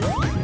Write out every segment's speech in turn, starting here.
Bye.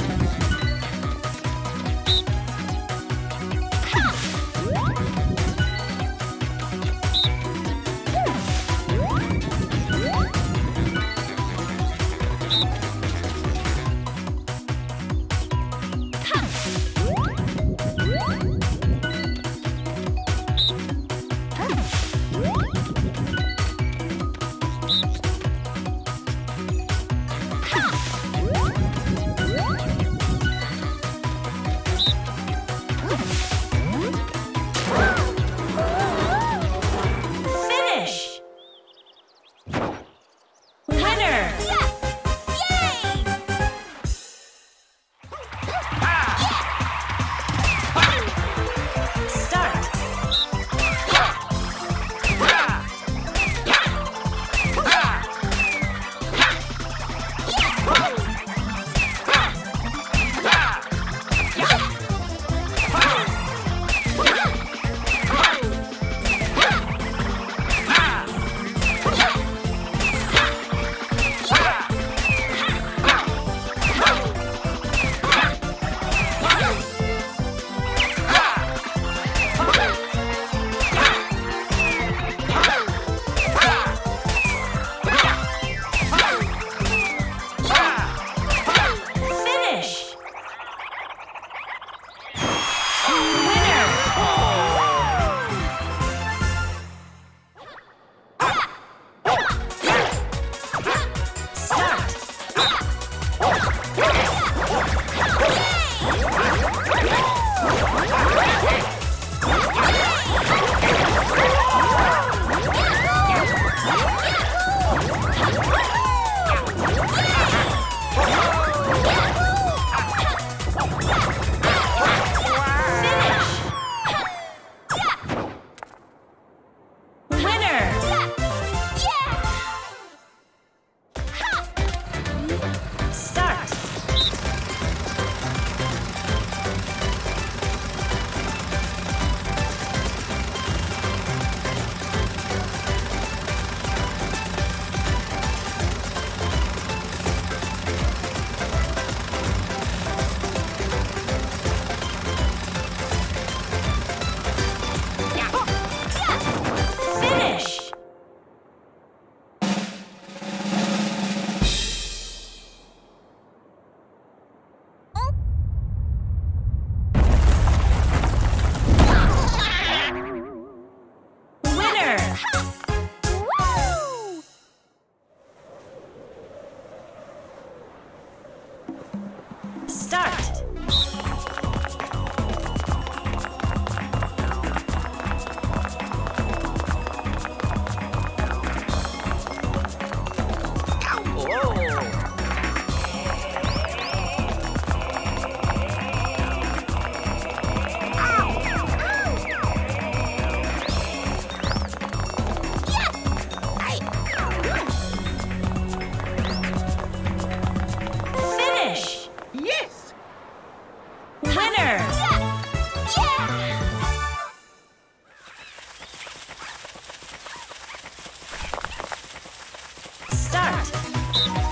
start.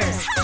cheers.